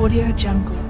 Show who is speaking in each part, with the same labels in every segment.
Speaker 1: Audio Jungle.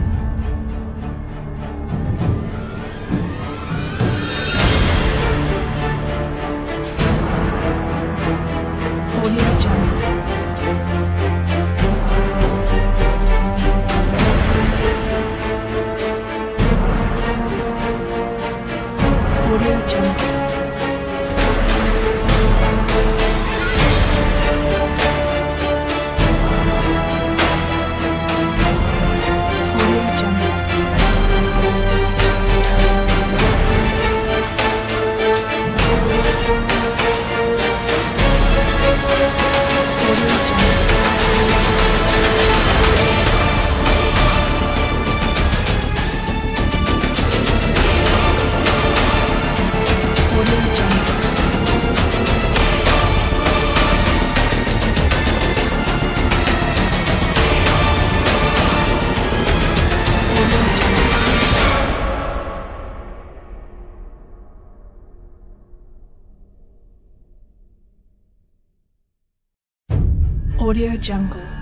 Speaker 1: Audio Jungle. Audio Jungle.